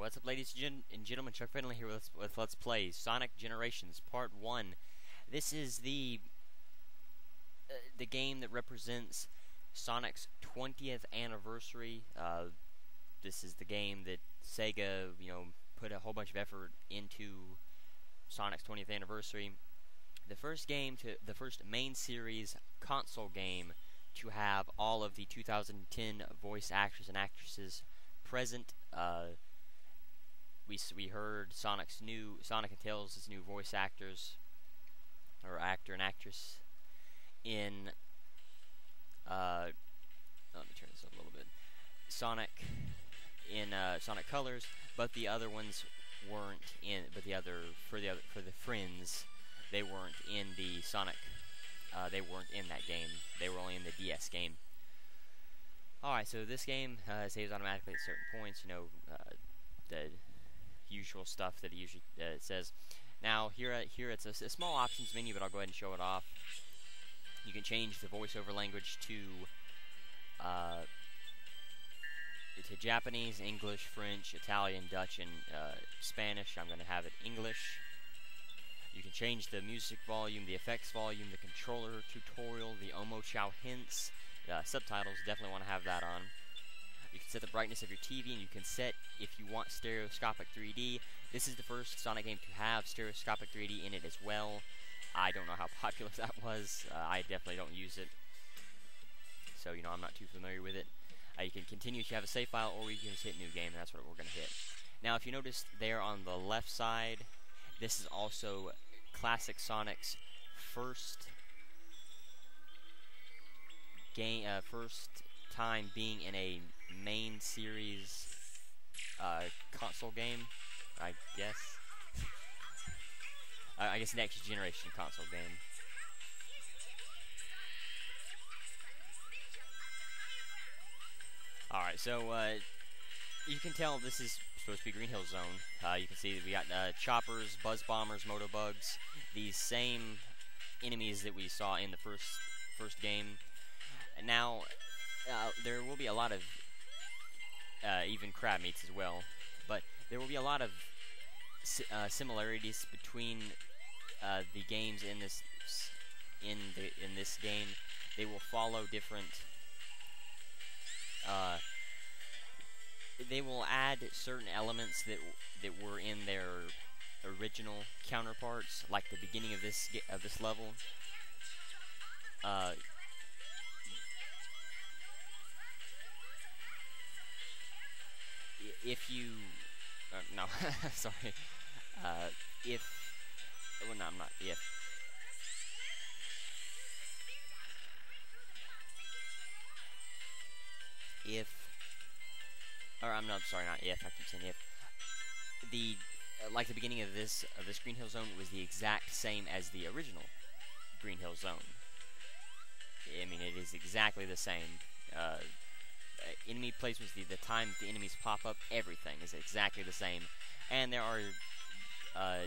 What's up, ladies and gentlemen? Chuck Finley here with, with Let's Play Sonic Generations Part 1. This is the uh, the game that represents Sonic's 20th anniversary. Uh, this is the game that Sega, you know, put a whole bunch of effort into Sonic's 20th anniversary. The first game to the first main series console game to have all of the 2010 voice actors and actresses present. Uh, we we heard Sonic's new Sonic and Tails' new voice actors or actor and actress in uh, let me turn this up a little bit. Sonic in uh, Sonic Colors, but the other ones weren't in. But the other for the other for the friends, they weren't in the Sonic. Uh, they weren't in that game. They were only in the DS game. Alright, so this game uh, saves automatically at certain points. You know, uh, the usual stuff that it usually uh, says. Now, here, uh, here it's a, a, small options menu, but I'll go ahead and show it off. You can change the voiceover language to uh, to Japanese, English, French, Italian, Dutch, and uh, Spanish. I'm going to have it English. You can change the music volume, the effects volume, the controller tutorial, the Omochao hints, uh, subtitles. Definitely want to have that on. You can set the brightness of your TV, and you can set if you want stereoscopic 3D. This is the first Sonic game to have stereoscopic 3D in it as well. I don't know how popular that was. Uh, I definitely don't use it. So, you know, I'm not too familiar with it. Uh, you can continue if you have a save file, or you can just hit new game, and that's what we're going to hit. Now, if you notice there on the left side, this is also Classic Sonic's first game, uh, first time being in a main series uh, console game, I guess. I guess next generation console game. Alright, so uh, you can tell this is supposed to be Green Hill Zone. Uh, you can see that we got uh, choppers, buzz bombers, moto bugs, these same enemies that we saw in the first first game. Now, uh, there will be a lot of uh, even crab meats as well. But there will be a lot of si uh, similarities between uh, the games in this in the in this game. They will follow different. Uh, they will add certain elements that that were in their original counterparts, like the beginning of this of this level. If you, uh, no, sorry, uh, if, well, no, I'm not, if, if, or I'm not, sorry, not if, I keep saying if, the, uh, like the beginning of this, of this Green Hill Zone was the exact same as the original Green Hill Zone. I mean, it is exactly the same, uh, uh, enemy placements, the, the time the enemies pop up, everything is exactly the same. And there are uh,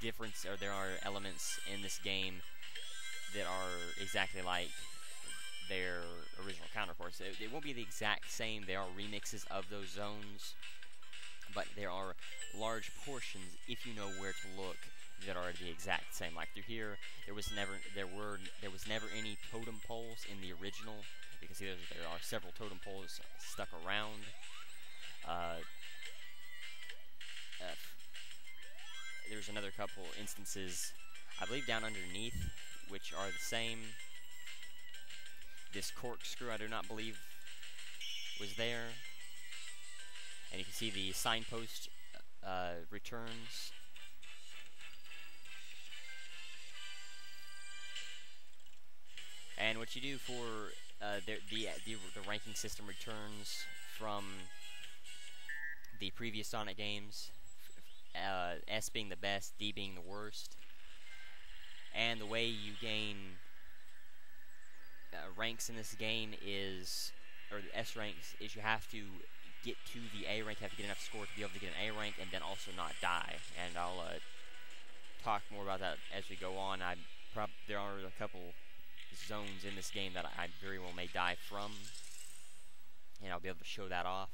difference, or there are elements in this game that are exactly like their original counterparts. It, it won't be the exact same. There are remixes of those zones, but there are large portions, if you know where to look, that are the exact same. Like through here, there was never there were there was never any totem poles in the original can see there are several totem poles stuck around. Uh, there's another couple instances, I believe down underneath, which are the same. This corkscrew I do not believe was there. And you can see the signpost uh, returns. And what you do for uh, the, the, the, the ranking system returns from the previous Sonic games, uh, S being the best, D being the worst. And the way you gain uh, ranks in this game is, or the S ranks, is you have to get to the A rank, you have to get enough score to be able to get an A rank, and then also not die. And I'll uh, talk more about that as we go on. I prob there are a couple zones in this game that I very well may die from. And I'll be able to show that off.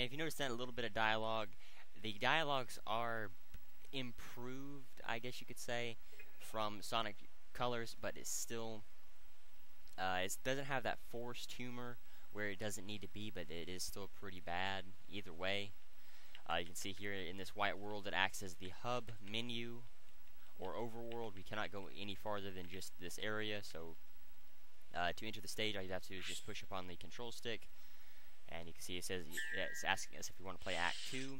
Now, if you notice that a little bit of dialogue, the dialogues are improved, I guess you could say, from Sonic Colors, but it's still uh, it doesn't have that forced humor where it doesn't need to be, but it is still pretty bad either way. Uh, you can see here in this white world it acts as the hub menu or overworld. We cannot go any farther than just this area, so uh, to enter the stage all you have to do is just push upon the control stick and you can see it says it's asking us if we want to play Act 2.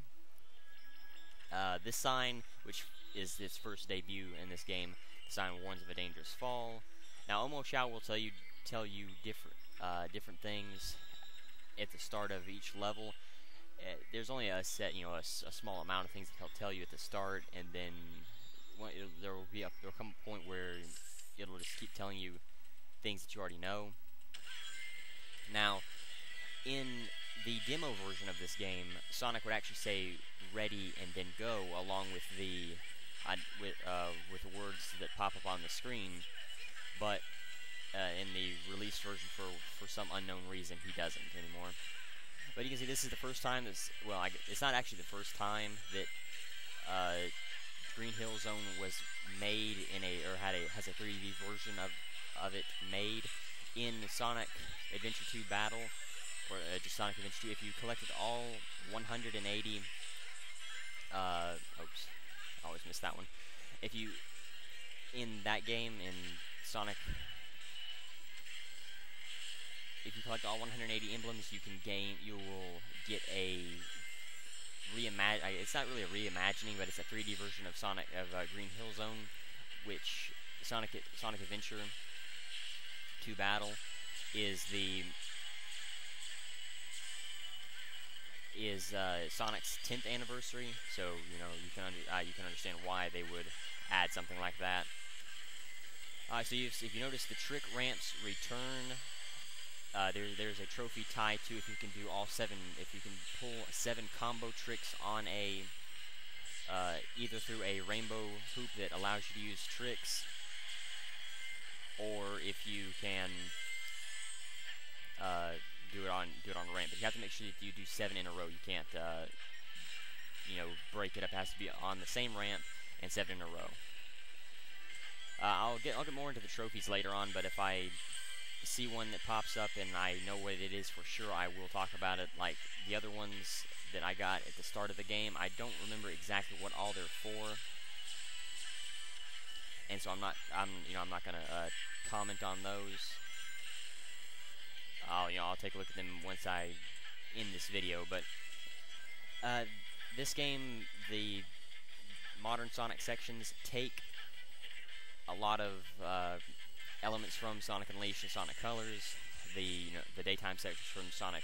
Uh, this sign, which is its first debut in this game, the sign warns of a dangerous fall. Now, Omo Omochao will tell you tell you different uh, different things at the start of each level. Uh, there's only a set, you know, a, a, small amount of things that he'll tell you at the start, and then there will be a, there'll come a point where it'll just keep telling you things that you already know. Now, in the demo version of this game, Sonic would actually say "ready" and then "go" along with the uh, with uh, with the words that pop up on the screen. But uh, in the released version, for for some unknown reason, he doesn't anymore. But you can see this is the first time that's well, I, it's not actually the first time that uh, Green Hill Zone was made in a or had a has a 3D version of of it made in Sonic Adventure 2 Battle or uh, just Sonic Adventure 2, if you collected all 180, uh, oops, I always miss that one. If you, in that game, in Sonic, if you collect all 180 emblems, you can gain, you will get a reimagine. It's not really a reimagining, but it's a 3D version of Sonic of uh, Green Hill Zone, which Sonic Sonic Adventure 2 Battle is the is uh, Sonic's 10th anniversary, so you know you can uh, you can understand why they would add something like that. Uh, so if you notice, the trick ramps return. Uh, there, there's a trophy tied to if you can do all seven, if you can pull seven combo tricks on a, uh, either through a rainbow hoop that allows you to use tricks, or if you can uh, do it on do it on ramp. But you have to make sure that you do seven in a row. You can't uh, you know break it up. It has to be on the same ramp and seven in a row. Uh, I'll get I'll get more into the trophies later on, but if I see one that pops up and I know what it is for sure, I will talk about it. Like the other ones that I got at the start of the game, I don't remember exactly what all they're for, and so I'm not I'm you know I'm not gonna uh, comment on those. I'll you know I'll take a look at them once I end this video. But uh, this game, the modern Sonic sections take a lot of uh, elements from Sonic Unleashed and Sonic Colors, the you know, the daytime sections from Sonic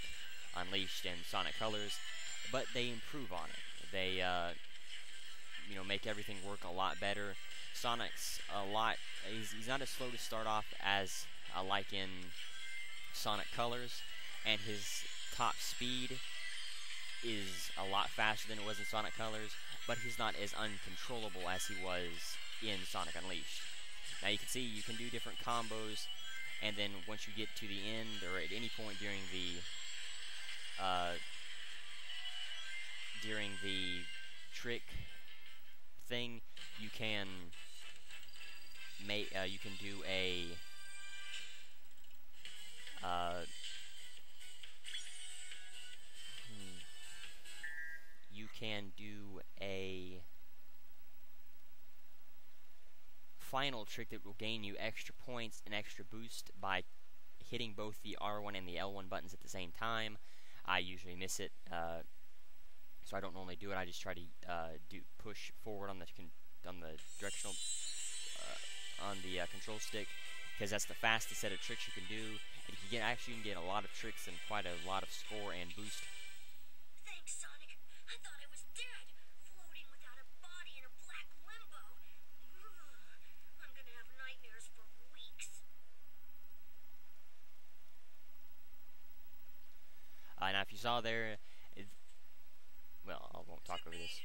Unleashed and Sonic Colors, but they improve on it. They uh, you know make everything work a lot better. Sonic's a lot. He's, he's not as slow to start off as I like in Sonic Colors, and his top speed is a lot faster than it was in Sonic Colors, but he's not as uncontrollable as he was in Sonic Unleashed. Now you can see you can do different combos, and then once you get to the end, or at any point during the uh, during the trick thing, you can make uh, you can do a uh, hmm, you can do a final trick that will gain you extra points and extra boost by hitting both the R1 and the L1 buttons at the same time. I usually miss it, uh, so I don't normally do it. I just try to uh, do push forward on the on the directional uh, on the uh, control stick because that's the fastest set of tricks you can do you can get actually you can get a lot of tricks and quite a lot of score and boost. Thanks, Sonic. I thought I was dead, floating without a body in a black limbo. I'm gonna have nightmares for weeks. Uh, now, if you saw there, it, well, I won't talk over this.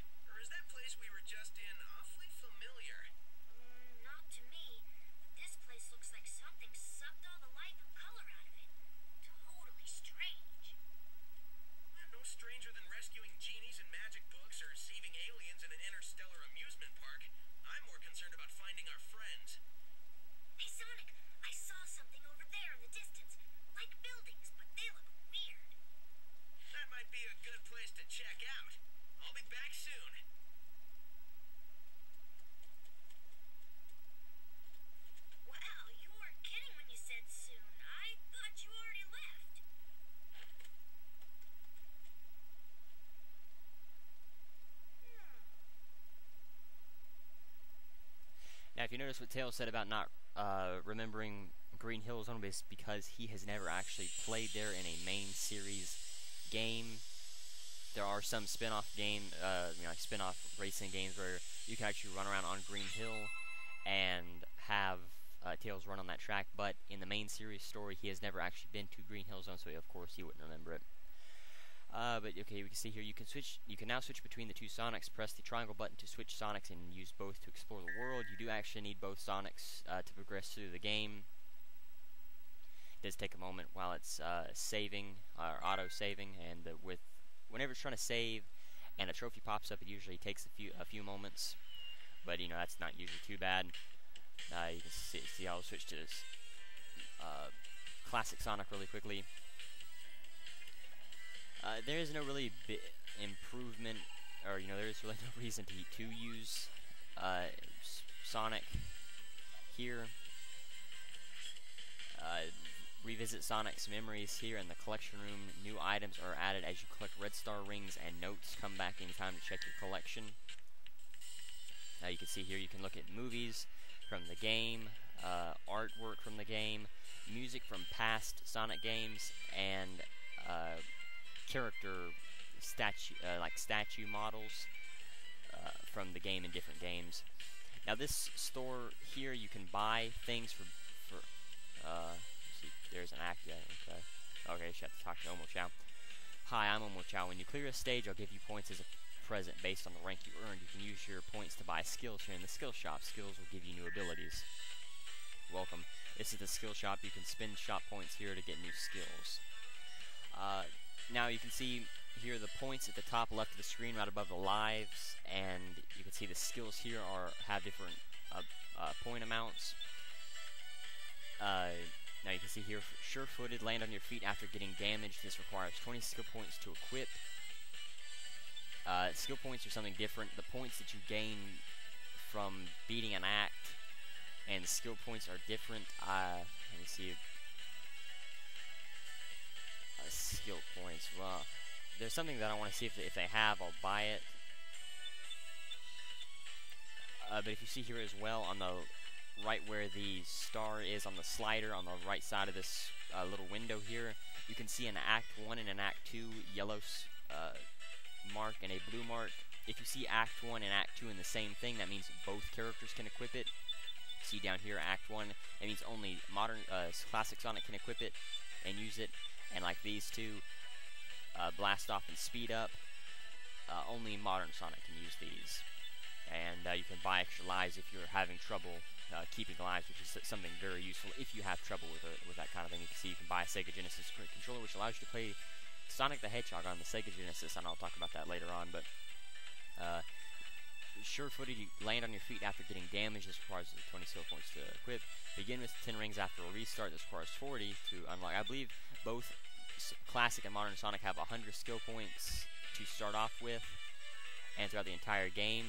If you notice what Tails said about not uh, remembering Green Hill Zone is because he has never actually played there in a main series game. There are some spin-off game, uh, you know, like spin-off racing games where you can actually run around on Green Hill and have uh, Tails run on that track. But in the main series story, he has never actually been to Green Hill Zone, so of course he wouldn't remember it. Uh, but okay, we can see here you can switch. You can now switch between the two Sonics. Press the triangle button to switch Sonics and use both to explore the world. You do actually need both Sonics uh, to progress through the game. It does take a moment while it's uh, saving or auto saving, and with whenever it's trying to save and a trophy pops up, it usually takes a few a few moments. But you know that's not usually too bad. Uh, you can see, see I'll switch to this uh, classic Sonic really quickly. Uh, there is no really improvement, or you know, there is really no reason to to use uh, Sonic here. Uh, revisit Sonic's memories here in the collection room. New items are added as you collect red star rings, and notes come back anytime to check your collection. Now you can see here you can look at movies from the game, uh, artwork from the game, music from past Sonic games, and uh, character statue, uh, like statue models uh, from the game in different games. Now this store here, you can buy things for, for uh, see, there's an act, yeah, okay. Okay, you have to talk to Omochao. Hi, I'm Omochao. When you clear a stage, I'll give you points as a present based on the rank you earned. You can use your points to buy skills here in the skill shop. Skills will give you new abilities. Welcome. This is the skill shop. You can spend shop points here to get new skills. Uh, now you can see here the points at the top left of the screen right above the lives and you can see the skills here are have different uh, uh, point amounts. Uh, now you can see here sure-footed land on your feet after getting damaged. This requires 20 skill points to equip. Uh, skill points are something different. The points that you gain from beating an act and skill points are different. Uh, let me see skill points. Well, there's something that I want to see if they, if they have. I'll buy it. Uh, but if you see here as well on the right where the star is on the slider on the right side of this uh, little window here, you can see an Act 1 and an Act 2 yellow uh, mark and a blue mark. If you see Act 1 and Act 2 in the same thing, that means both characters can equip it. See down here, Act 1, it means only modern, uh, classic Sonic can equip it and use it and like these two, uh, blast off and speed up. Uh, only modern Sonic can use these, and uh, you can buy extra lives if you're having trouble uh, keeping lives, which is something very useful if you have trouble with a, with that kind of thing. You can see you can buy a Sega Genesis controller, which allows you to play Sonic the Hedgehog on the Sega Genesis, and I'll talk about that later on. But uh, sure-footed, you land on your feet after getting damaged. This requires 20 skill points to equip. Begin with 10 rings after a restart. This requires 40 to unlock. I believe both Classic and Modern Sonic have 100 skill points to start off with, and throughout the entire game.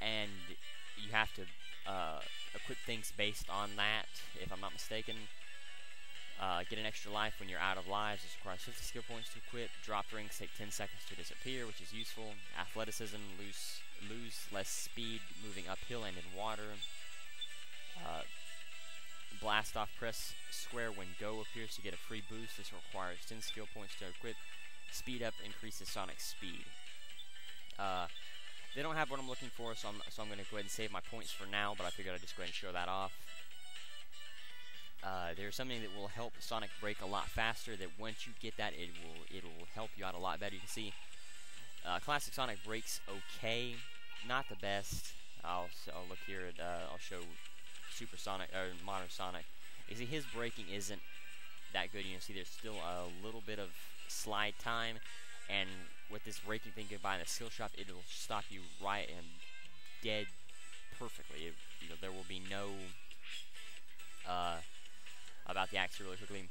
And you have to uh, equip things based on that, if I'm not mistaken. Uh, get an extra life when you're out of lives. This requires 50 skill points to equip. Drop rings take 10 seconds to disappear, which is useful. Athleticism, lose, lose less speed moving uphill and in water. Uh, blast off press square when go appears to get a free boost. This requires 10 skill points to equip. Speed up increases Sonic speed. Uh, they don't have what I'm looking for, so I'm, so I'm going to go ahead and save my points for now, but I figured I'd just go ahead and show that off. Uh, there's something that will help Sonic brake a lot faster, that once you get that, it will it will help you out a lot better. You can see uh, Classic Sonic brakes okay, not the best. I'll, I'll look here at, uh, I'll show Super Sonic or Modern Sonic. You see, his braking isn't that good. You know, see, there's still a little bit of slide time, and with this braking thing can buy in the skill shop, it'll stop you right and dead perfectly. It, you know, there will be no uh, about the acts really quickly.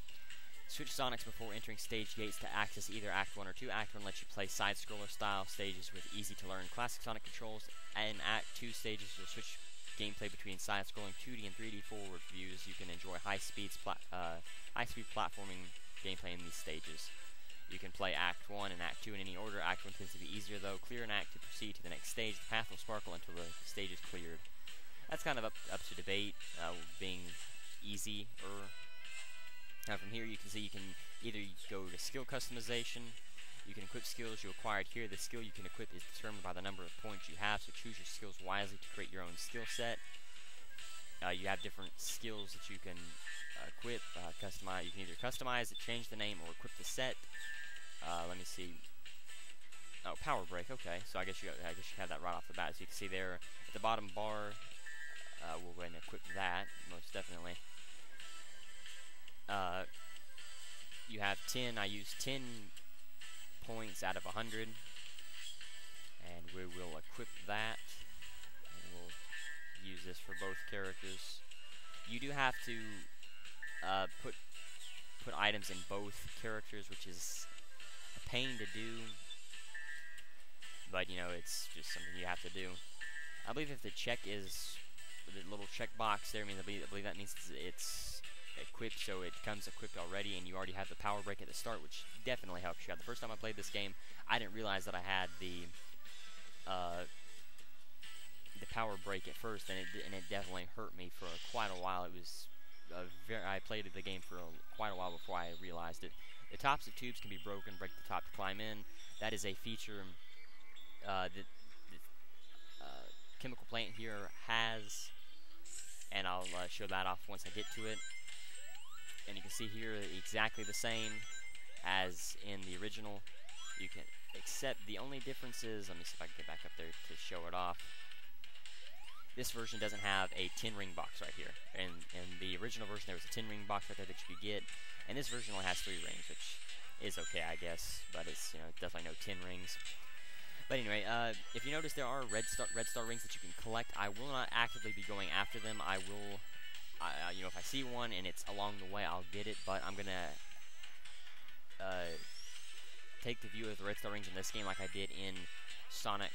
Switch Sonics before entering stage gates to access either Act 1 or 2. Act 1 lets you play side-scroller style stages with easy-to-learn classic Sonic controls, and Act 2 stages will switch gameplay between side-scrolling 2D and 3D forward views. You can enjoy high-speed uh, high-speed platforming gameplay in these stages. You can play Act 1 and Act 2 in any order. Act 1 tends to be easier, though. Clear an act to proceed to the next stage. The path will sparkle until the stage is cleared. that's kind of up up to debate, uh, being easy or. Now from here you can see you can either go to skill customization, you can equip skills you acquired here. The skill you can equip is determined by the number of points you have, so choose your skills wisely to create your own skill set. Uh, you have different skills that you can uh, equip, uh, customize. You can either customize it, change the name, or equip the set. Uh, let me see. Oh, power brake. Okay, so I guess you I guess you have that right off the bat. So you can see there at the bottom bar. Uh, we'll go ahead and equip that most definitely. Uh, you have 10. I use 10 points out of 100. And we will equip that. And we'll use this for both characters. You do have to uh, put put items in both characters, which is a pain to do. But, you know, it's just something you have to do. I believe if the check is the little check box there, I mean, I believe, I believe that means it's equipped, so it comes equipped already, and you already have the power brake at the start, which definitely helps you out. The first time I played this game, I didn't realize that I had the uh, the power brake at first, and it and it definitely hurt me for quite a while. It was very, I played the game for a, quite a while before I realized it. The tops of tubes can be broken. Break the top to climb in. That is a feature uh, that, that uh, chemical plant here has and I'll uh, show that off once I get to it and you can see here exactly the same as in the original. You can, except the only difference is, let me see if I can get back up there to show it off. This version doesn't have a 10 ring box right here. And in the original version, there was a 10 ring box right there that you could get. And this version only has 3 rings, which is okay, I guess. But it's, you know, definitely no 10 rings. But anyway, uh, if you notice, there are red star, red star rings that you can collect. I will not actively be going after them. I will I, uh, you know, if I see one and it's along the way, I'll get it. But I'm gonna uh, take the view of the red star rings in this game, like I did in Sonic,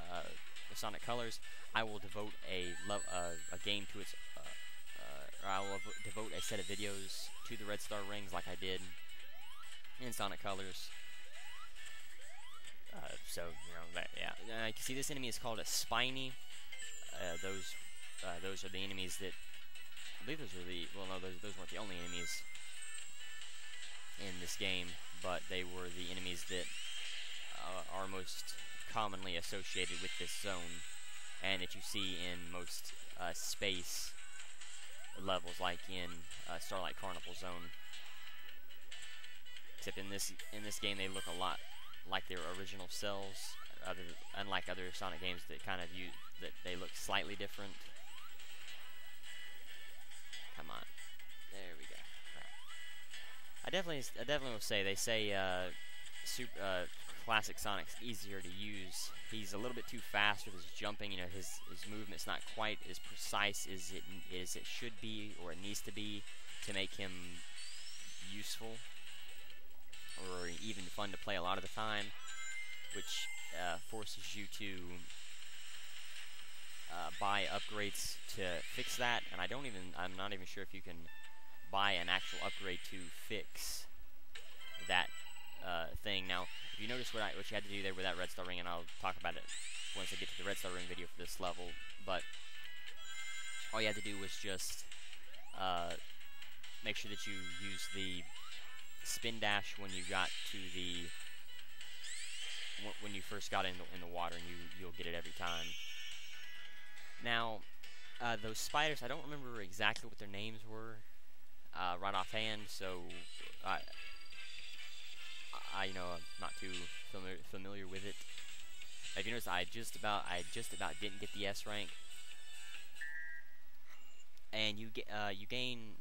uh, Sonic Colors. I will devote a uh, a game to its, uh, uh, I will devote a set of videos to the red star rings, like I did in Sonic Colors. so you know yeah. you can see this enemy is called a Spiny. those uh, those are the enemies that I believe those are the well no those those weren't the only enemies in this game, but they were the enemies that uh, are most commonly associated with this zone, and that you see in most uh, space levels, like in uh, Starlight Carnival Zone. Except in this in this game, they look a lot like their original selves, other unlike other Sonic games that kind of use that they look slightly different. Come on. There we go. I definitely, I definitely will say they say uh, super, uh, classic Sonic's easier to use. He's a little bit too fast with his jumping. You know, his his movement's not quite as precise as it as it should be or it needs to be to make him useful or even fun to play a lot of the time, which uh, forces you to uh, buy upgrades to fix that, and I don't even, I'm not even sure if you can buy an actual upgrade to fix that uh, thing. Now, if you notice what, I, what you had to do there with that red star ring, and I'll talk about it once I get to the red star ring video for this level, but all you had to do was just uh, make sure that you use the spin dash when you got to the when you first got in the, in the water, and you you'll get it every time. Now, uh, those spiders, I don't remember exactly what their names were uh, right offhand, so I, I, you know, I'm not too familiar, familiar with it. If you notice, I just about, I just about didn't get the S rank, and you get, uh, you gain.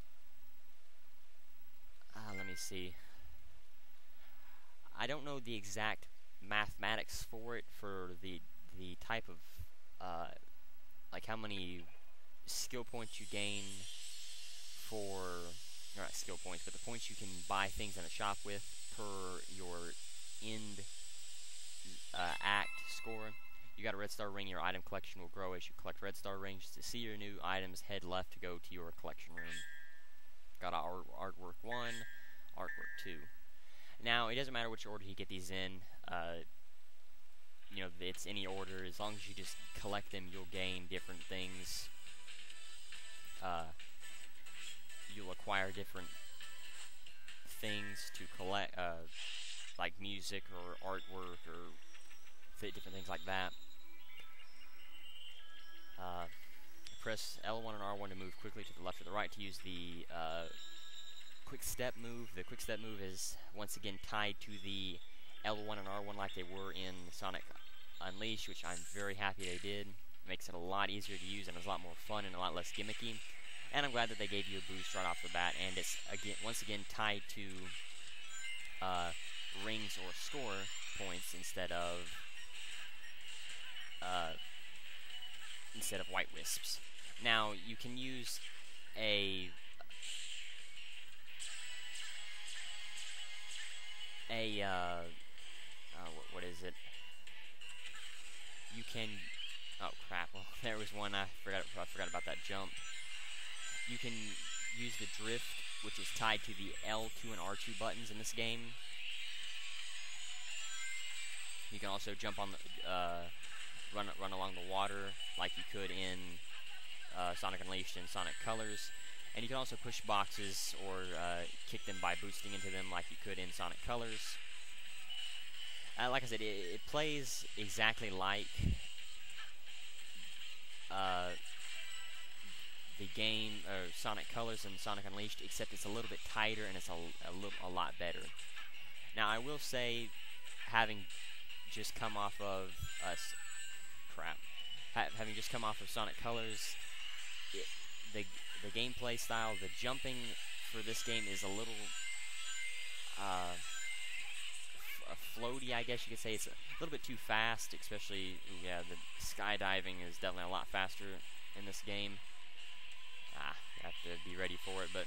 Uh, let me see. I don't know the exact mathematics for it for the the type of uh, like how many skill points you gain for, not skill points, but the points you can buy things in a shop with per your end uh, act score. You got a red star ring, your item collection will grow as you collect red star rings. To see your new items, head left to go to your collection room. Got art artwork 1, artwork 2. Now, it doesn't matter which order you get these in. Uh, you know it's any order. As long as you just collect them, you'll gain different things. Uh, you'll acquire different things to collect, uh, like music or artwork or different things like that. Uh, press L1 and R1 to move quickly to the left or the right to use the uh, quick step move. The quick step move is once again tied to the L1 and R1 like they were in Sonic Unleashed, which I'm very happy they did. It makes it a lot easier to use and it's a lot more fun and a lot less gimmicky. And I'm glad that they gave you a boost right off the bat, and it's again once again tied to uh, rings or score points instead of uh, instead of white wisps. Now you can use a a uh, uh, what, what is it? You can oh crap! Well, there was one I forgot. I forgot about that jump. You can use the drift, which is tied to the L2 and R2 buttons in this game. You can also jump on the uh, run run along the water like you could in uh, Sonic Unleashed and Sonic Colors. And you can also push boxes or uh, kick them by boosting into them like you could in Sonic Colors. Uh, like I said, it, it plays exactly like uh, the game or Sonic Colors and Sonic Unleashed, except it's a little bit tighter and it's a, a, little, a lot better. Now, I will say, having just come off of us, crap, ha having just come off of Sonic Colors, it, the the gameplay style, the jumping for this game is a little uh, floaty, I guess you could say. It's a little bit too fast, especially, yeah, the skydiving is definitely a lot faster in this game. Ah, you have to be ready for it, but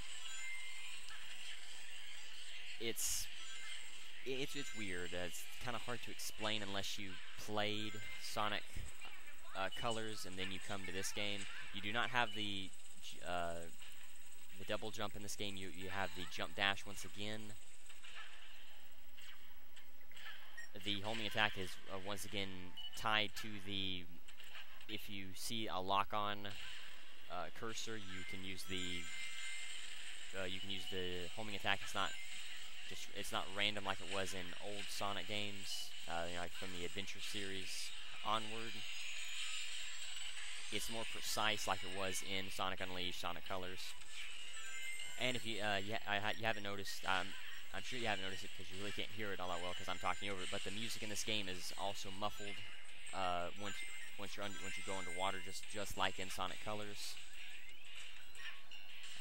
it's it's it's weird. It's kind of hard to explain unless you played Sonic uh, Colors and then you come to this game. You do not have the uh, the double jump in this game. You you have the jump dash once again. The homing attack is uh, once again tied to the. If you see a lock-on uh, cursor, you can use the. Uh, you can use the homing attack. It's not just it's not random like it was in old Sonic games, uh, you know, like from the Adventure series onward it's more precise like it was in Sonic Unleashed, Sonic Colors. And if you uh, you, ha you haven't noticed, um, I'm sure you haven't noticed it because you really can't hear it all that well because I'm talking over it. But the music in this game is also muffled uh, once once you're under, once you go underwater, just just like in Sonic Colors.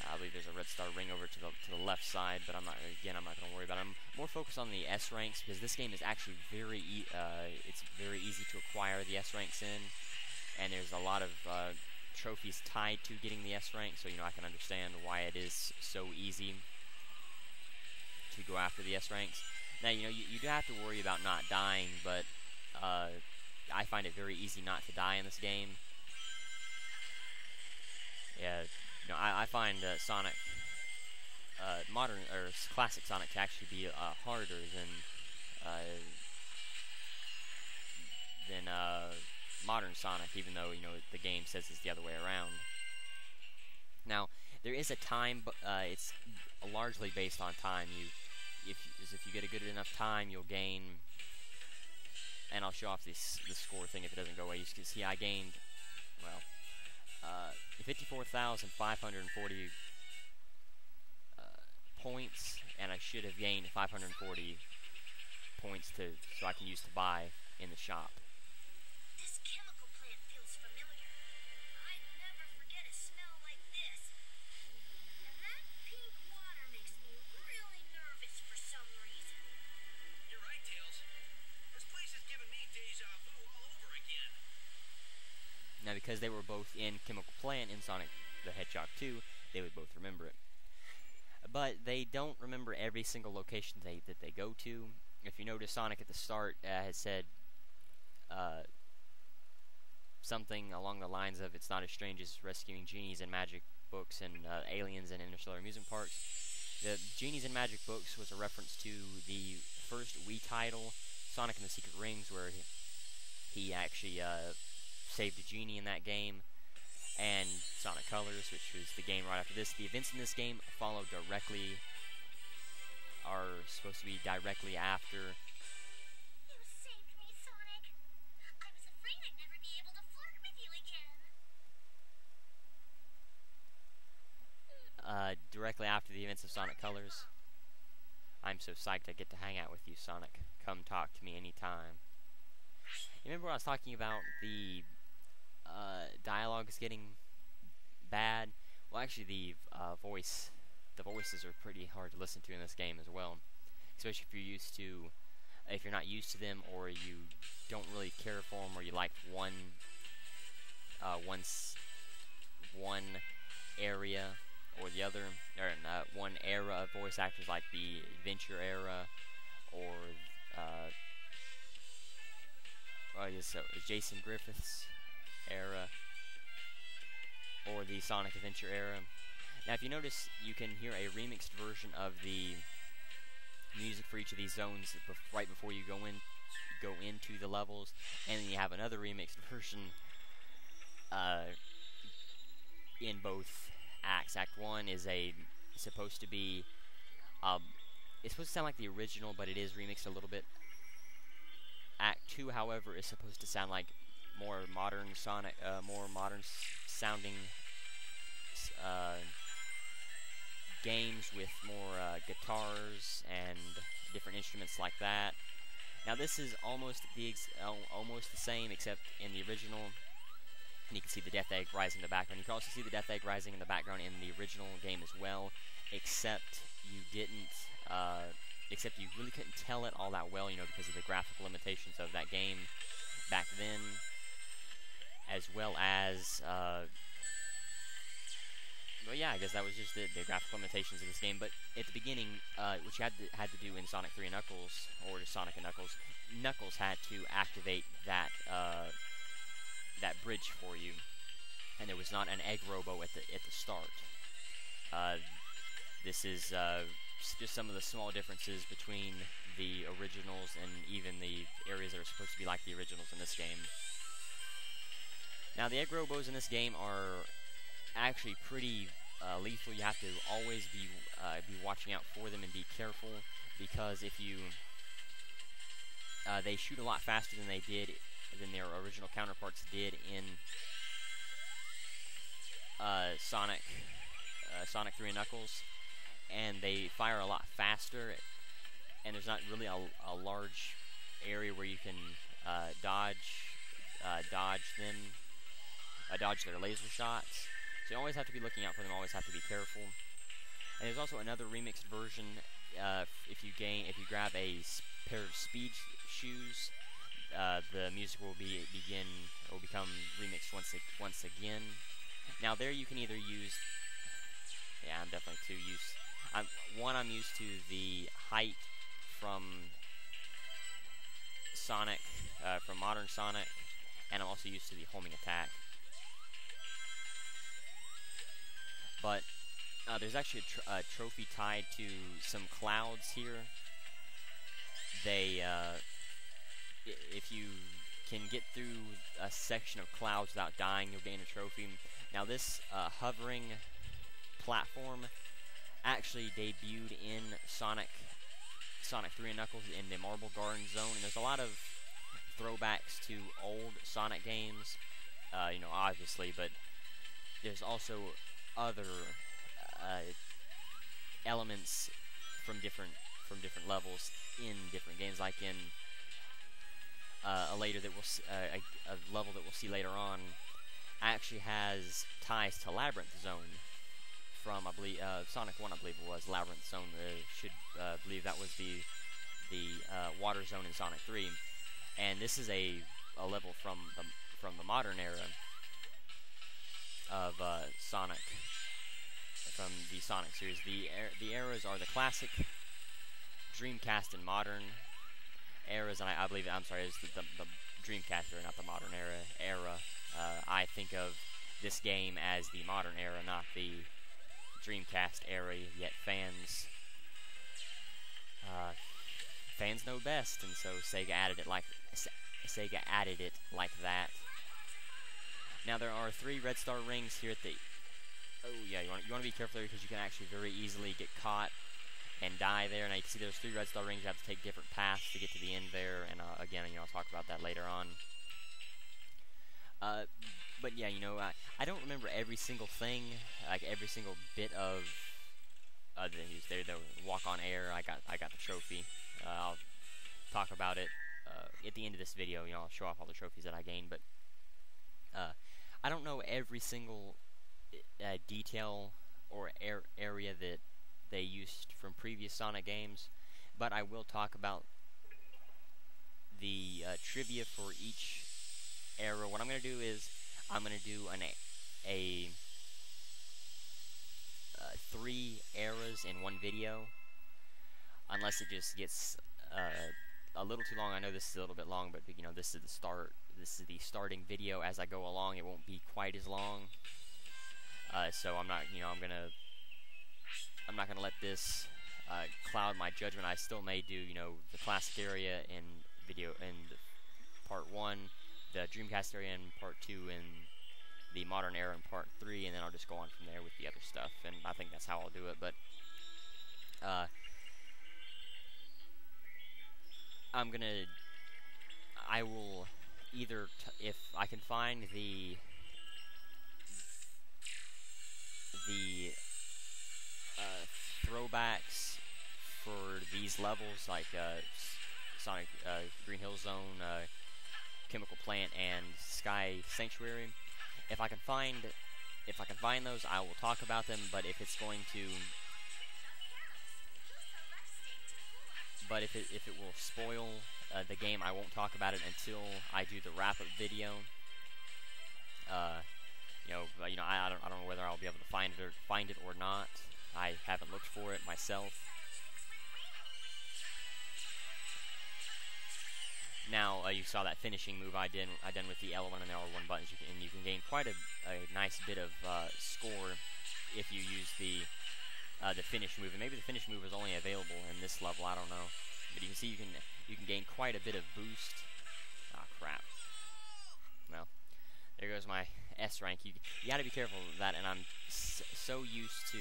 I believe there's a red star ring over to the to the left side, but I'm not again I'm not going to worry about it. I'm more focused on the S ranks because this game is actually very e uh, it's very easy to acquire the S ranks in and there's a lot of uh, trophies tied to getting the S rank, so you know I can understand why it is so easy to go after the S ranks. Now you know you, you do have to worry about not dying, but uh, I find it very easy not to die in this game. Yeah, you know I, I find uh, Sonic uh, modern or classic Sonic to actually be uh, harder than uh, than uh, modern Sonic, even though you know the game says it's the other way around. Now, there is a time, uh, it's largely based on time. You, if if you get a good enough time, you'll gain. And I'll show off this the score thing if it doesn't go away. You can see I gained, well, uh, 54,540 uh, points, and I should have gained 540 points to so I can use to buy in the shop. Because they were both in Chemical Plant in Sonic the Hedgehog 2, they would both remember it. But they don't remember every single location they, that they go to. If you notice, Sonic at the start uh, has said uh, something along the lines of "It's not as strange as rescuing genies in magic books and uh, aliens in interstellar amusement parks." The genies in magic books was a reference to the first Wii title, Sonic and the Secret Rings, where He actually uh, saved a genie in that game. And Sonic Colors, which was the game right after this. The events in this game follow directly, are supposed to be directly after You saved me, Sonic. I was afraid I'd never be able to flirt with you again. uh, directly after the events of Sonic Colors. I'm so psyched I get to hang out with you, Sonic. Come talk to me anytime. You remember when I was talking about the uh, dialogue is getting bad? Well, actually, the uh, voice, the voices are pretty hard to listen to in this game as well, especially if you're used to, if you're not used to them, or you don't really care for them, or you like one, uh, one, one area or the other, or uh, one era of voice actors like the Adventure era, or uh, I guess uh, Jason Griffith's era, or the Sonic Adventure era. Now, if you notice, you can hear a remixed version of the music for each of these zones right before you go in, go into the levels, and then you have another remixed version uh, in both acts. Act one is a supposed to be um, it's supposed to sound like the original, but it is remixed a little bit. Act two, however, is supposed to sound like more modern Sonic, uh, more modern sounding uh, games with more uh, guitars and different instruments like that. Now this is almost the almost the same, except in the original you can see the Death Egg rising in the background. You can also see the Death Egg rising in the background in the original game as well, except you didn't, uh, except you really couldn't tell it all that well, you know, because of the graphical limitations of that game back then, as well as, uh, well, yeah, I guess that was just the, the graphical limitations of this game. But at the beginning, uh, which you had to, had to do in Sonic 3 and Knuckles, or Sonic and Knuckles, Knuckles had to activate that, uh, that bridge for you, and there was not an egg robo at the at the start. Uh, this is uh, just some of the small differences between the originals and even the areas that are supposed to be like the originals in this game. Now, the egg robos in this game are actually pretty uh, lethal. You have to always be uh, be watching out for them and be careful because if you uh, they shoot a lot faster than they did than their original counterparts did in uh, Sonic, uh, Sonic 3 and Knuckles, and they fire a lot faster, and there's not really a, a large area where you can uh, dodge, dodge them, uh, dodge their laser shots. So you always have to be looking out for them. Always have to be careful. And there's also another remixed version. Uh, if you gain, if you grab a pair of speed shoes, uh, the music will be begin will become remixed once once again. Now there you can either use. Yeah, I'm definitely too used. I'm one. I'm used to the height from Sonic, uh, from modern Sonic, and I'm also used to the homing attack. But uh, there's actually a, tr- a trophy tied to some clouds here. They, uh, if you can get through a section of clouds without dying, you'll gain a trophy. Now this uh, hovering platform actually debuted in Sonic, Sonic 3 and Knuckles in the Marble Garden Zone, and there's a lot of throwbacks to old Sonic games. Uh, you know, obviously, but there's also other uh, elements from different from different levels in different games, like in uh, a later that we'll s- uh, a, a level that we'll see later on actually has ties to Labyrinth Zone from I believe uh, Sonic One, I believe it was Labyrinth Zone. Uh, should uh, believe that was the the uh, water zone in Sonic Three, and this is a, a level from the from the modern era of uh, Sonic from the Sonic series. The er- the eras are the classic, Dreamcast, and modern eras, and I, I believe I'm sorry, it's the, the, the Dreamcast era, not the modern era. Era. Uh, I think of this game as the modern era, not the Dreamcast era. Yet fans, uh, fans know best, and so Sega added it like Se- Sega added it like that. Now there are three red star rings here at the. Oh yeah, you want you to be careful there because you can actually very easily get caught and die there. And I see there's three red star rings. You have to take different paths to get to the end there. And uh, again, you know, I'll talk about that later on. Uh, but yeah, you know, I, I don't remember every single thing, like every single bit of uh, the, there, the walk on air. I got I got the trophy. Uh, I'll talk about it uh, at the end of this video. You know, I'll show off all the trophies that I gained, but uh, I don't know every single uh, detail or area that they used from previous Sonic games, but I will talk about the uh, trivia for each era. What I'm going to do is I'm going to do an a, a uh, three eras in one video, unless it just gets uh, a little too long. I know this is a little bit long, but you know this is the start. This is the starting video. As I go along, it won't be quite as long. Uh, so I'm not, you know, I'm gonna, I'm not gonna let this uh, cloud my judgment. I still may do, you know, the classic area in video in part one, the Dreamcast area in part two, and the modern era in part three, and then I'll just go on from there with the other stuff. And I think that's how I'll do it. But uh, I'm gonna, I will either if I can find the the uh, throwbacks for these levels, like uh, Sonic uh, Green Hill Zone, uh, Chemical Plant, and Sky Sanctuary. If I can find, if I can find those, I will talk about them. But if it's going to, but if it if it will spoil uh, the game, I won't talk about it until I do the wrap-up video. You know, you know, I, I, don't, I don't know whether I'll be able to find it or find it or not. I haven't looked for it myself. Now uh, you saw that finishing move I did I done with the L1 and the R1 buttons, you can, and you can gain quite a, a nice bit of uh, score if you use the uh, the finish move. And maybe the finish move is only available in this level. I don't know, but you can see you can you can gain quite a bit of boost. Ah, oh, crap. Well, there goes my S rank. You, you gotta be careful of that, and I'm so used to,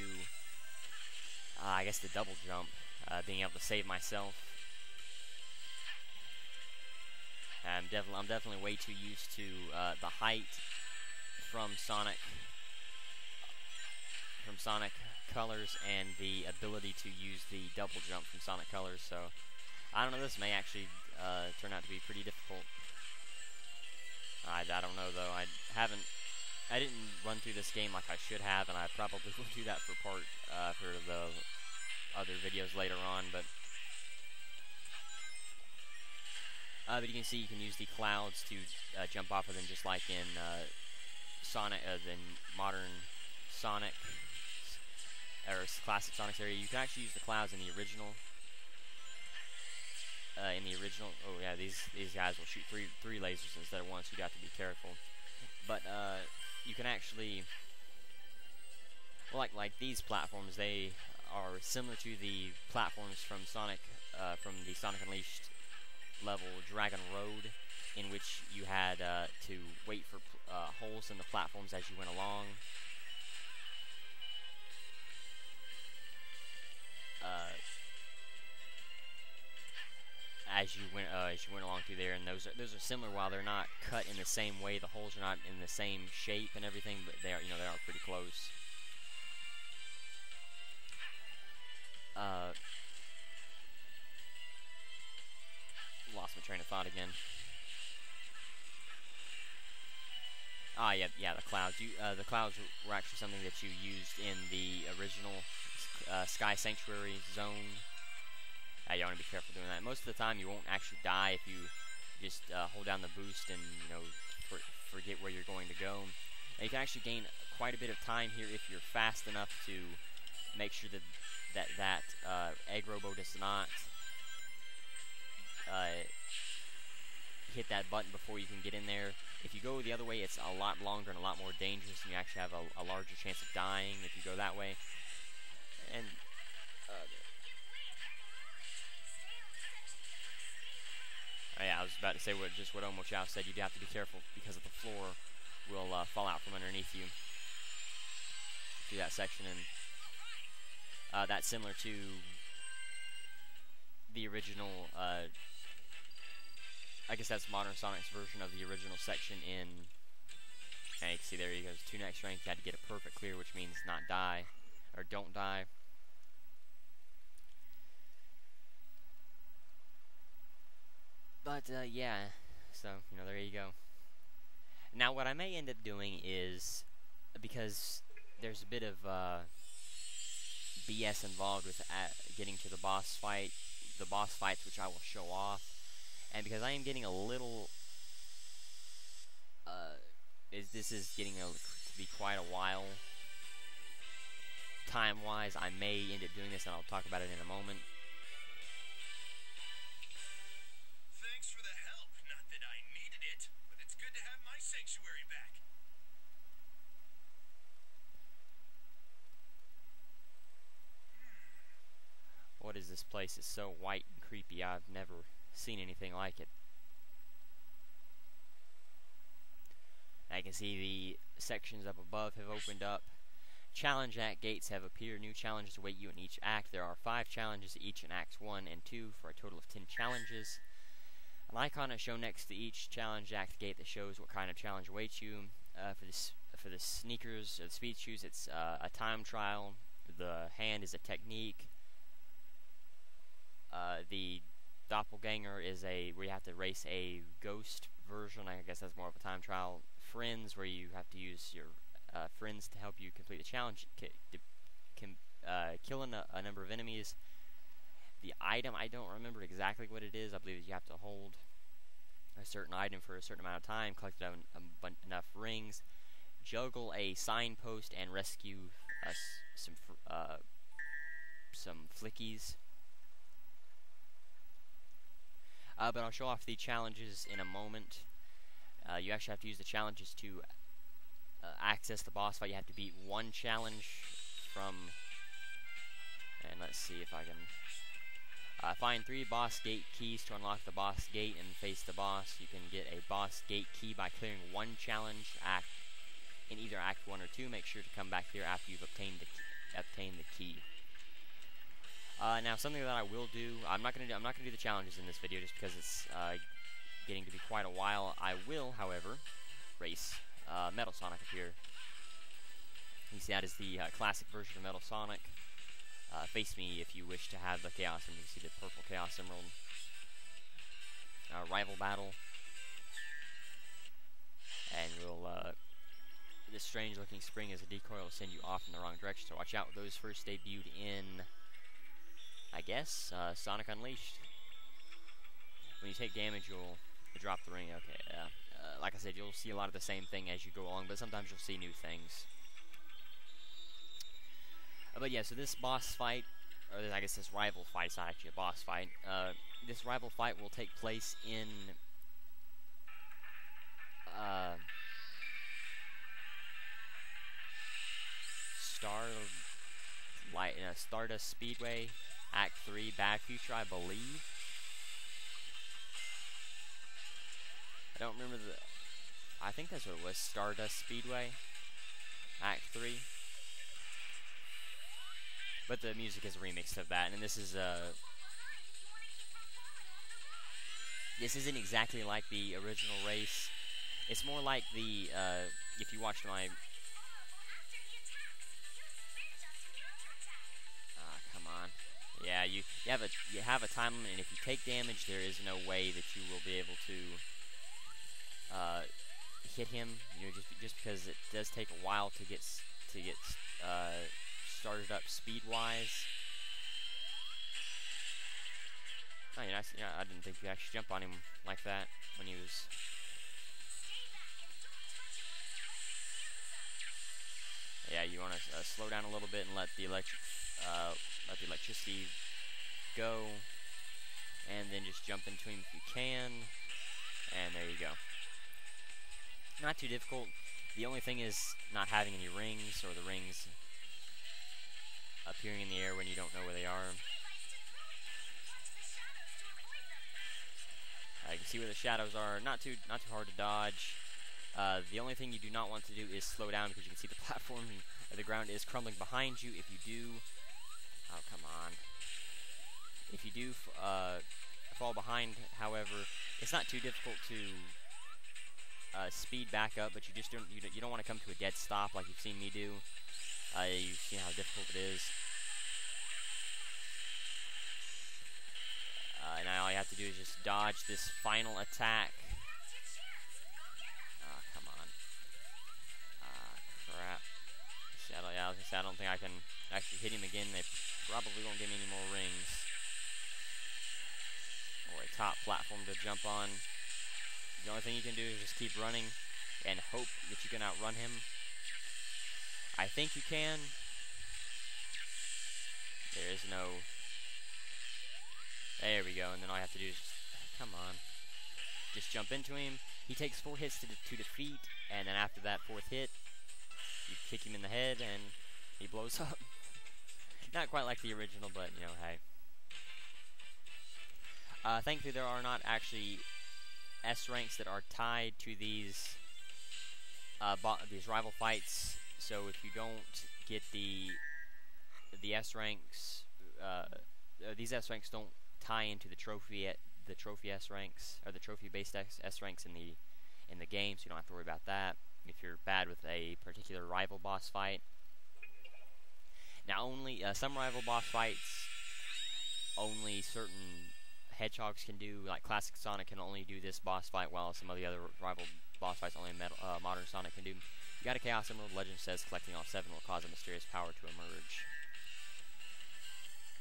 uh, I guess, the double jump, uh, being able to save myself. I'm definitely, I'm definitely way too used to uh, the height from Sonic, from Sonic Colors, and the ability to use the double jump from Sonic Colors. So, I don't know. This may actually uh, turn out to be pretty difficult. I, I don't know though. I haven't I didn't run through this game like I should have, and I probably will do that for part uh, for the other videos later on. But uh, but you can see you can use the clouds to uh, jump off of them, just like in uh, Sonic, uh, in modern Sonic or classic Sonic area. You can actually use the clouds in the original. Uh, in the original, oh yeah, these these guys will shoot three three lasers instead of one, so you have to be careful. But uh, you can actually, well, like like these platforms, they are similar to the platforms from Sonic, uh, from the Sonic Unleashed level Dragon Road, in which you had uh, to wait for uh, holes in the platforms as you went along. Uh, as you went uh, as you went along through there, and those are those are similar. While they're not cut in the same way, the holes are not in the same shape and everything, but they are you know they are pretty close. Uh, lost my train of thought again. Ah, yeah, yeah, the clouds. You, uh, the clouds were actually something that you used in the original uh, Sky Sanctuary zone uh, you want to be careful doing that. Most of the time, you won't actually die if you just uh, hold down the boost and you know for, forget where you're going to go. And you can actually gain quite a bit of time here if you're fast enough to make sure that that that uh, egg robo does not uh, hit that button before you can get in there. If you go the other way, it's a lot longer and a lot more dangerous, and you actually have a, a larger chance of dying if you go that way. And Yeah, I was about to say what just what Omochao said. You have to be careful because of the floor will uh, fall out from underneath you through that section, and uh, that's similar to the original. Uh, I guess that's Modern Sonic's version of the original section in. And you can see there he goes. Two next strength. You had to get a perfect clear, which means not die or don't die. But uh, yeah, so you know there you go. Now what I may end up doing is because there's a bit of uh, BS involved with uh, getting to the boss fight, the boss fights which I will show off, and because I am getting a little, uh, is this is getting a, to be quite a while. Time-wise, I may end up doing this, and I'll talk about it in a moment. Sanctuary back. Hmm. What is this place? It's so white and creepy. I've never seen anything like it. I can see the sections up above have opened up. Challenge Act gates have appeared. New challenges await you in each act. There are five challenges each in Acts 1 and 2 for a total of 10 challenges. An icon is shown next to each challenge act gate that shows what kind of challenge awaits you. Uh, for this, for the sneakers, uh, the speed shoes, it's uh, a time trial. The hand is a technique. Uh, the doppelganger is a where you have to race a ghost version. I guess that's more of a time trial. Friends, where you have to use your uh, friends to help you complete the challenge, can uh, killing a, a number of enemies. The item, I don't remember exactly what it is. I believe you have to hold a certain item for a certain amount of time, collect enough rings, juggle a signpost, and rescue some uh, some flickies. Uh, but I'll show off the challenges in a moment. Uh, you actually have to use the challenges to uh, access the boss fight. You have to beat one challenge from... And let's see if I can uh, find three boss gate keys to unlock the boss gate and face the boss. You can get a boss gate key by clearing one challenge act in either Act 1 or 2. Make sure to come back here after you've obtained the key, obtained the key. Uh, now, something that I will do, I'm not gonna do, I'm not gonna do the challenges in this video just because it's uh, getting to be quite a while. I will, however, race uh, Metal Sonic up here. You see that is the uh, classic version of Metal Sonic. Uh, face me if you wish to have the Chaos Emerald. You see the purple Chaos Emerald. Uh, rival battle. And we'll, uh, this strange looking spring as a decoy will send you off in the wrong direction. So watch out. Those first debuted in, I guess, uh, Sonic Unleashed. When you take damage, you'll drop the ring. Okay, yeah. Uh, like I said, you'll see a lot of the same thing as you go along, but sometimes you'll see new things. Uh, but yeah, so this boss fight, or I guess this rival fight, it's not actually a boss fight. Uh, this rival fight will take place in uh, Star Light, uh, Stardust Speedway, Act 3, Bad Future, I believe. I don't remember the. I think that's what it was. Stardust Speedway, Act 3. But the music is a remix of that, and this is uh this isn't exactly like the original race. It's more like the uh, if you watched my ah come on yeah you you have a you have a time limit, and if you take damage, there is no way that you will be able to uh, hit him. You know just just because it does take a while to get to get uh, started up speed-wise. Oh, yeah, I, I didn't think you actually jump on him like that when he was... Yeah, you want to uh, slow down a little bit and let the electric, uh, let the electricity go, and then just jump into him if you can, and there you go. Not too difficult. The only thing is not having any rings, or the rings appearing in the air when you don't know where they are. You can see where the shadows are. Not too not too hard to dodge. Uh, the only thing you do not want to do is slow down because you can see the platform and the ground is crumbling behind you. If you do, oh come on. If you do uh, fall behind, however, it's not too difficult to uh, speed back up, but you just don't you, don't, you don't want to come to a dead stop like you've seen me do. You've seen how difficult it is. Uh, now all you have to do is just dodge this final attack. Oh, come on. Ah, crap. Shadow, yeah, I say, I don't think I can actually hit him again. They probably won't give me any more rings. Or a top platform to jump on. The only thing you can do is just keep running and hope that you can outrun him. I think you can. There is no... There we go, and then all I have to do is just... Come on. Just jump into him. He takes four hits to, de to defeat, and then after that fourth hit, you kick him in the head, and he blows up. not quite like the original, but, you know, hey. Uh, thankfully, there are not actually S ranks that are tied to these uh, these rival fights. So if you don't get the the S ranks, uh, uh these S ranks don't tie into the trophy at the trophy S ranks or the trophy based S, S ranks in the in the game, so you don't have to worry about that. If you're bad with a particular rival boss fight, now only uh, some rival boss fights only certain hedgehogs can do, like classic Sonic can only do this boss fight, while some of the other rival boss fights only metal, uh, modern Sonic can do. You got a Chaos Emerald, legend says collecting all seven will cause a mysterious power to emerge.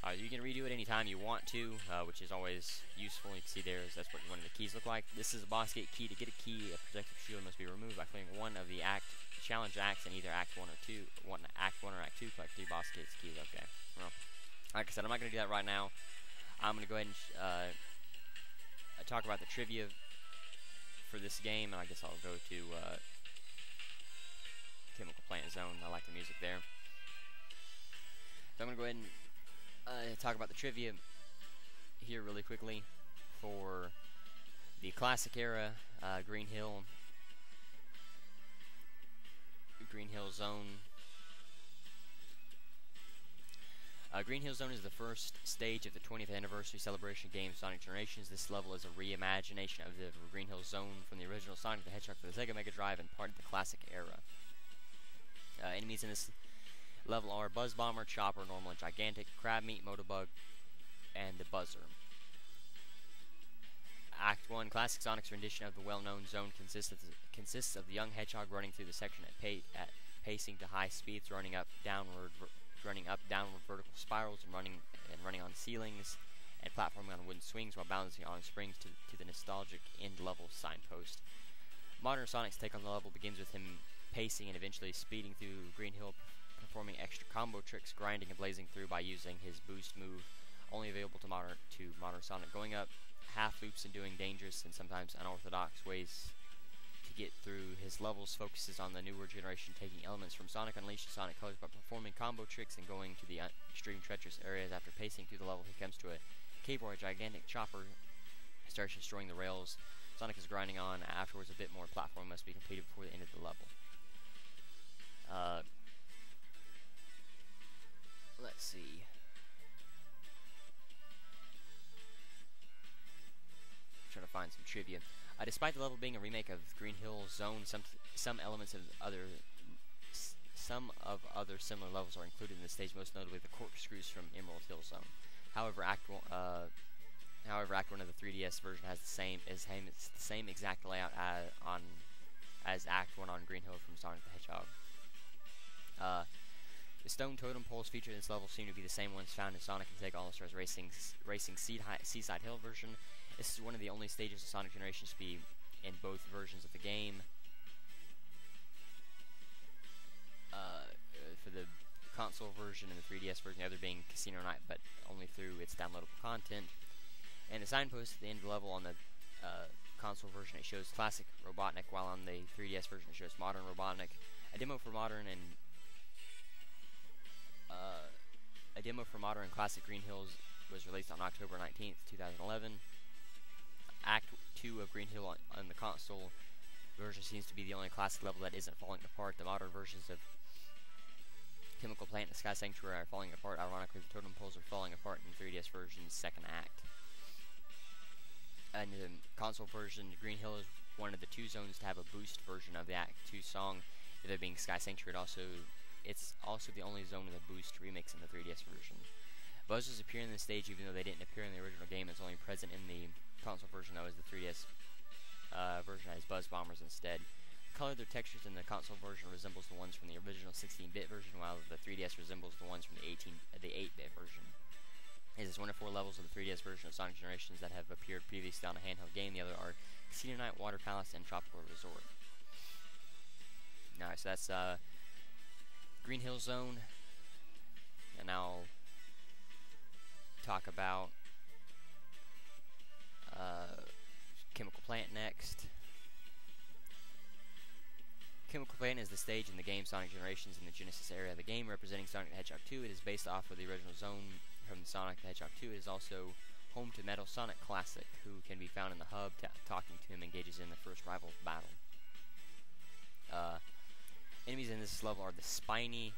Uh, you can redo it anytime you want to, uh, which is always useful. You can see there is that's what one of the keys look like. This is a boss gate key. To get a key, a protective shield must be removed by clearing one of the act challenge acts in either Act 1 or 2. One Act 1 or Act 2, collect three boss gates keys. Okay. Well, like I said, I'm not going to do that right now. I'm going to go ahead and uh, talk about the trivia for this game, and I guess I'll go to uh, Chemical Plant Zone. I like the music there. So I'm going to go ahead and uh, talk about the trivia here really quickly for the classic era uh, Green Hill Green Hill Zone Uh, Green Hill Zone is the first stage of the 20th anniversary celebration game Sonic Generations. This level is a reimagination of the Green Hill Zone from the original Sonic the Hedgehog for the Sega Mega Drive and part of the classic era. Uh, enemies in this level are Buzz Bomber, Chopper, Normal and Gigantic, Crab Meat, Motobug, and the Buzzer. Act 1 Classic Sonic's rendition of the well-known zone consists of, the, consists of the young hedgehog running through the section at, pa at pacing to high speeds, running up, downward, running up, downward vertical spirals, and running and running on ceilings, and platforming on wooden swings while balancing on springs to, to the nostalgic end level signpost. Modern Sonic's take on the level begins with him pacing and eventually speeding through Green Hill, performing extra combo tricks, grinding and blazing through by using his boost move, only available to modern to modern Sonic, going up half loops and doing dangerous and sometimes unorthodox ways to get through his levels focuses on the newer generation taking elements from Sonic Unleashed and Sonic Colors by performing combo tricks and going to the extreme treacherous areas after pacing through the level he comes to a cave where a gigantic chopper starts destroying the rails. Sonic is grinding on. Afterwards, a bit more platform must be completed before the end of the level. Uh, let's see. I'm trying to find some trivia. Uh, despite the level being a remake of Green Hill Zone, some some elements of other some of other similar levels are included in the stage, most notably the corkscrews from Emerald Hill Zone. However, Act one, uh, however, Act One of the 3DS version has the same is same it's the same exact layout as on as Act One on Green Hill from Sonic the Hedgehog. Uh, the stone totem poles featured in this level seem to be the same ones found in Sonic and Sega All-Stars Racing Racing Seaside Hill version. This is one of the only stages of Sonic Generations to be in both versions of the game. Uh, for the console version and the 3DS version, the other being Casino Night, but only through its downloadable content. And the signpost at the end of the level on the uh, console version, it shows classic Robotnik, while on the 3DS version, it shows modern Robotnik. A demo for modern and uh, a demo for modern classic Green Hills was released on October 19th, 2011. Act 2 of Green Hill on, on the console version seems to be the only classic level that isn't falling apart. The modern versions of Chemical Plant and Sky Sanctuary are falling apart. Ironically, the totem poles are falling apart in the 3DS version's second act. And the console version, Green Hill is one of the two zones to have a boost version of the Act 2 song, the other being Sky Sanctuary. It also, it's also the only zone with a boost remix in the 3DS version. Buzzers appear in the stage even though they didn't appear in the original game. It's only present in the console version though as the 3DS uh, version has Buzz Bombers instead. The Color of their textures in the console version resembles the ones from the original 16-bit version, while the 3DS resembles the ones from the 18 uh, the 8-bit version. It is one of four levels of the 3DS version of Sonic Generations that have appeared previously on a handheld game. The other are Casino Night, Water Palace, and Tropical Resort. Alright, so that's uh, Green Hill Zone. And I'll talk about uh, Chemical Plant next. Chemical Plant is the stage in the game Sonic Generations in the Genesis area of the game, representing Sonic the Hedgehog 2. It is based off of the original zone from Sonic the Hedgehog 2. It is also home to Metal Sonic Classic, who can be found in the hub. talking to him engages in the first rival battle. Uh, enemies in this level are the Spiny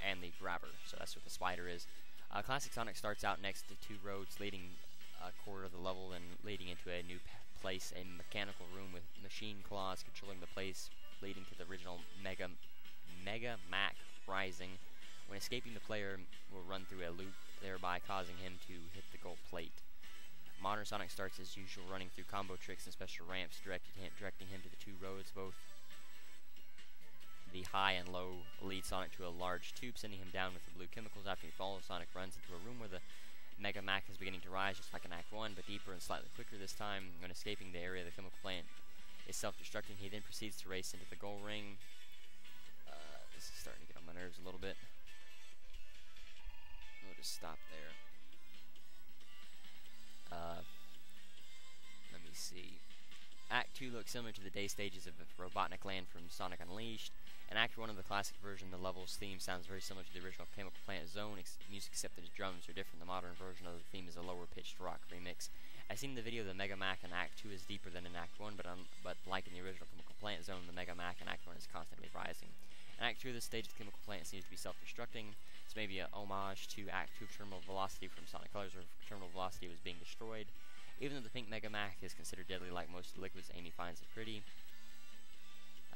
and the Grabber, so that's what the spider is. Uh, Classic Sonic starts out next to two roads leading a quarter of the level and leading into a new place, a mechanical room with machine claws controlling the place leading to the original Mega Mega Mack Rising. When escaping, the player will run through a loop, thereby causing him to hit the gold plate. Modern Sonic starts as usual, running through combo tricks and special ramps, him, directing him to the two roads, both the high and low lead Sonic to a large tube, sending him down with the blue chemicals. After he falls, Sonic runs into a room where the Mega Mack is beginning to rise, just like in Act 1, but deeper and slightly quicker this time. When escaping the area, the chemical plant is self-destructing. He then proceeds to race into the goal ring. Uh, this is starting to get on my nerves a little bit. We'll just stop there. Uh, let me see. Act 2 looks similar to the day stages of Robotnik Land from Sonic Unleashed. In Act 1 of the classic version, the level's theme sounds very similar to the original Chemical Plant Zone ex music, except that its drums are different. The modern version of the theme is a lower-pitched rock remix. I've seen the video of the Mega Mack in Act 2 is deeper than in Act 1, but, but like in the original Chemical Plant Zone, the Mega Mack in Act 1 is constantly rising. In Act 2 of this stage, the Chemical Plant seems to be self-destructing. It's maybe a homage to Act 2 of Terminal Velocity from Sonic Colors, where Terminal Velocity was being destroyed. Even though the pink Mega Mack is considered deadly like most liquids, Amy finds it pretty.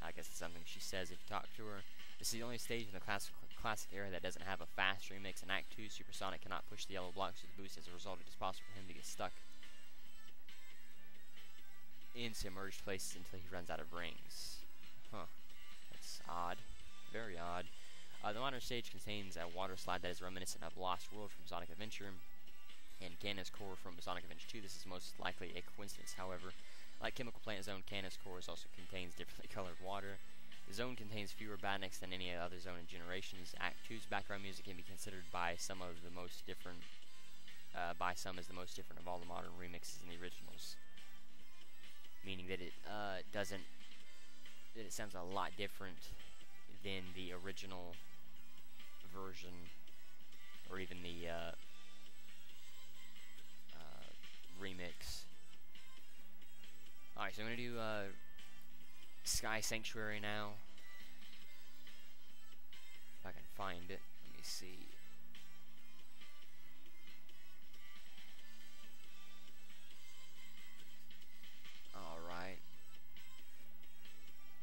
I guess it's something she says if you talk to her. This is the only stage in the classic, classic era that doesn't have a fast remix. In Act 2, Supersonic cannot push the yellow blocks with the boost. As a result, it is possible for him to get stuck in submerged places until he runs out of rings. Huh. That's odd. Very odd. Uh, the modern stage contains a water slide that is reminiscent of Lost World from Sonic Adventure and Cannon's Core from Sonic Adventure 2. This is most likely a coincidence, however. Like Chemical Plant Zone, Cannon's Core also contains differently colored water. The zone contains fewer badniks than any other zone in Generations. Act 2's background music can be considered by some of the most different, uh, by some as the most different of all the modern remixes in the originals meaning that it uh, doesn't that it sounds a lot different than the original version or even the uh, uh, remix. Alright, so I'm going to do uh, Sky Sanctuary now. If I can find it. Let me see. Alright.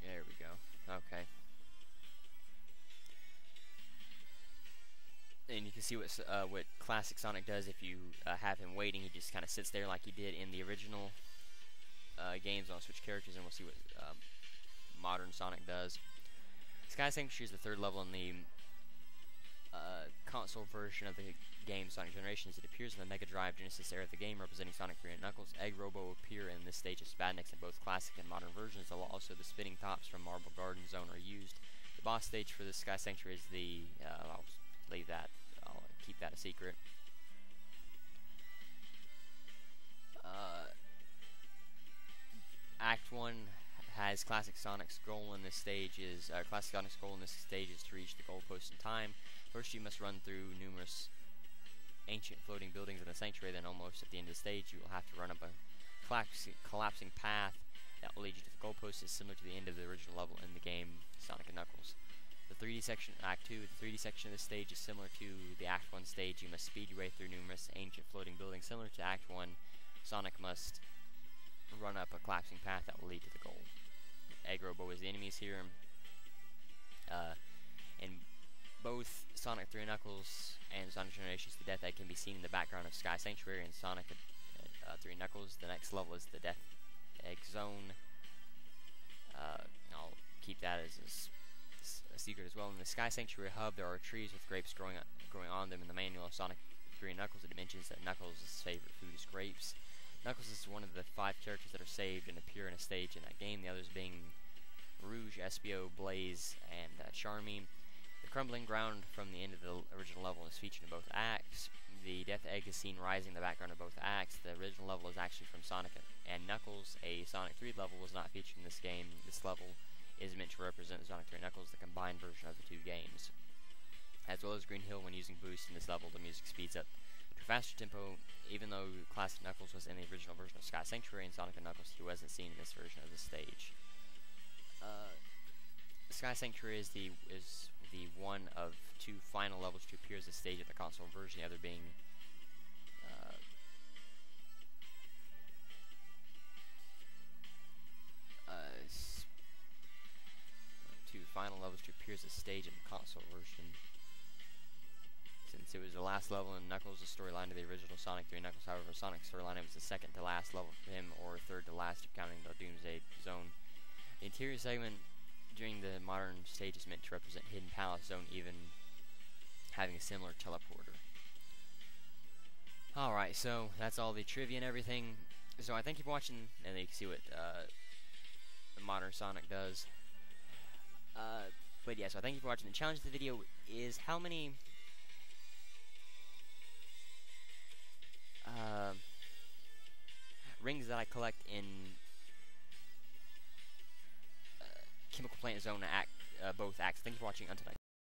There we go. Okay. And you can see what uh, what classic Sonic does if you uh, have him waiting. He just kind of sits there like he did in the original uh, games. I'll switch characters and we'll see what um, modern Sonic does. Sky Sanctuary is the third level in the uh, console version of the game Sonic Generations. It appears in the Mega Drive Genesis era of the game, representing Sonic 3 and Knuckles. Egg Robo appear in this stage as Badniks in both classic and modern versions, also the spinning tops from Marble Garden Zone are used. The boss stage for the Sky Sanctuary is the... Uh, I'll leave that. I'll keep that a secret. Uh, Act 1 has Classic Sonic's goal in this stage is... Uh, Classic Sonic's goal in this stage is to reach the goalpost in time. First, you must run through numerous ancient floating buildings in the sanctuary. Then, almost at the end of the stage, you will have to run up a collapsing, path that will lead you to the goalpost is similar to the end of the original level in the game Sonic and Knuckles. The 3D section, Act 2, the 3D section of the stage is similar to the Act 1 stage. You must speed your way through numerous ancient floating buildings. Similar to Act 1, Sonic must run up a collapsing path that will lead to the goal. Egg Robo is the enemies here. Uh, in both Sonic 3 Knuckles and Sonic Generations, the Death Egg can be seen in the background of Sky Sanctuary and Sonic uh, 3 Knuckles. The next level is the Death Egg Zone. Uh, I'll keep that as a, a, secret as well. In the Sky Sanctuary hub, there are trees with grapes growing growing on them. In the manual of Sonic 3 Knuckles, it mentions that Knuckles' favorite food is grapes. Knuckles is one of the five characters that are saved and appear in a stage in that game, the others being Rouge, Espio, Blaze, and uh, Charmy. The crumbling ground from the end of the original level is featured in both acts. The Death Egg is seen rising in the background of both acts. The original level is actually from Sonic and Knuckles. A Sonic 3 level was not featured in this game. This level is meant to represent Sonic 3 Knuckles, the combined version of the two games. As well as Green Hill, when using boost in this level, the music speeds up faster tempo, even though Classic Knuckles was in the original version of Sky Sanctuary and Sonic and Knuckles, he wasn't seen in this version of the stage. Uh, Sky Sanctuary is the is the one of two final levels to appear as a stage of the console version, the other being uh, uh, two final levels to appear as a stage in the console version. Since it was the last level in Knuckles' storyline to the original Sonic 3 Knuckles, however, Sonic's storyline was the second to last level for him, or third to last if counting the Doomsday Zone. The interior segment during the modern stage is meant to represent Hidden Palace Zone, even having a similar teleporter. Alright, so that's all the trivia and everything. So I thank you for watching, and you can see what uh, the modern Sonic does. Uh, but yeah, so I thank you for watching. The challenge of the video is how many... Uh, rings that I collect in Chemical Plant Zone act, uh, both acts. Thank you for watching. Until next